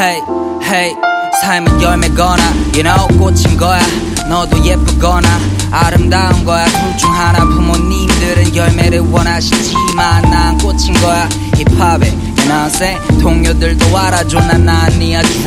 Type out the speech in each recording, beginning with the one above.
Hey, hey, 삶은 열매거나, you know, 꽃인 거야. 너도 예쁘거나, 아름다운 거야. 둘 중 하나 부모님들은 열매를 원하시지만, 난 꽃인 거야. 힙합에, 나세 동료들도 알아줘 난 아니야 드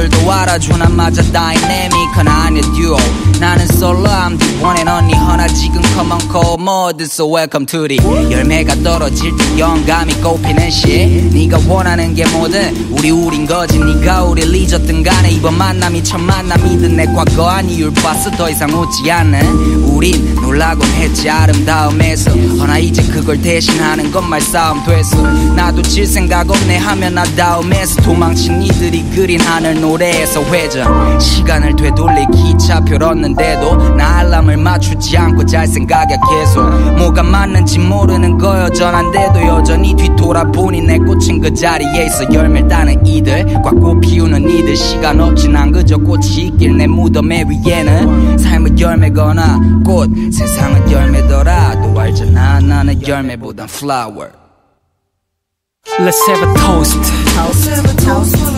알아줘 난 맞아 다이내믹은 아니야 듀오. 나는 솔로 I'm the one and only. 허나 지금 come on call mode so welcome to the 열매가 떨어질 때 영감이 꽃피는 shit 네가 원하는 게 뭐든 우리 우린 거지. 네가 우릴 잊었든 간에 이번 만남이 첫 만남이든 내 과거 아니율 봤어 더 이상 웃지 않는 우린 놀라곤 했지 아름다움에서. 허나 이제 그걸 대신하는 건 말싸움 됐어. 나도 질 생각 없네 하면 나다움에서 도망친 이들이 그린 하늘 노래에서 회전. 시간을 되돌릴 기차표 얻는데도 나 알람을 맞추지 않고 잘 생각이야 계속. 뭐가 맞는지 모르는 거 여 전한데도 여전히 뒤돌아보니 내 꽃은 그 자리에 있어 열매를 따는 이들. 꽉꽃 피우는 이들. 시간 없지 난 그저 꽃이 있길 내 무덤에 위에는 삶은 열매거나 꽃. 세상은 열매더라도 알잖아. 나는 열매보단 flower. Let's have a toast. Let's have a toast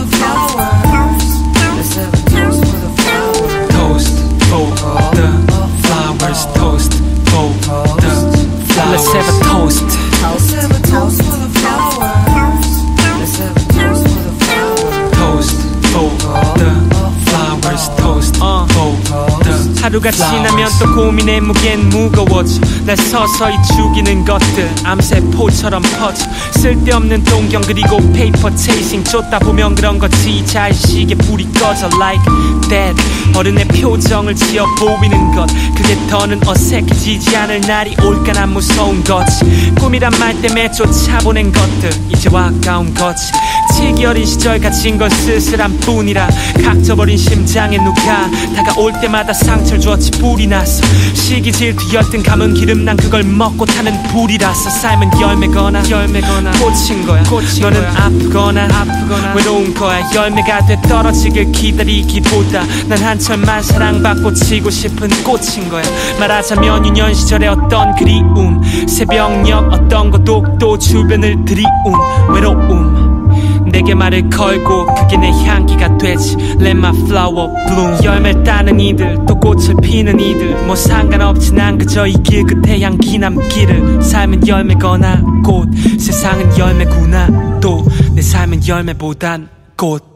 하루가 지나면 또 고민의 무게는 무거워져. 날 서서히 죽이는 것들. 암세포처럼 퍼져. 쓸데없는 동경 그리고 paper chasing. 쫓다 보면 그런 거지. 자의식에 불이 꺼져. Like that. 어른의 표정을 지어 보이는 것. 그게 더는 어색해지지 않을 날이 올까. 난 무서운 거지. 꿈이란 말 때문에 쫓아보낸 것들. 이제 와 아까운 거지. 치기 어린 시절 가진 건 쓸쓸함 뿐이라. 각져버린 심장에 누가 다가올 때마다 상처를 주었지 불이 났어 시기 질투 열등 감은 기름 난 그걸 먹고 타는 불이라서 삶은 열매거나 열매거나 꽃인 거야. 꽃인 너는 거야. 아프거나 아프거나 외로운 거야. 열매가 돼 떨어지길 기다리기보다 난 한철만 사랑받고 지고 싶은 꽃인 거야. 말하자면 유년 시절의 어떤 그리움 새벽녘 어떤 고독도 주변을 들이움 외로움 내게 말을 걸고 그게 내 향기가 되지. Let my flower bloom. 열매 따는 이들 또 꽃을 피는 이들. 뭐 상관없지 난 그저 이 길 끝에 향기 남기를. 삶은 열매거나 꽃. 세상은 열매구나 또. 내 삶은 열매보단 꽃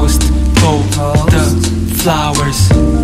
post, go the flowers.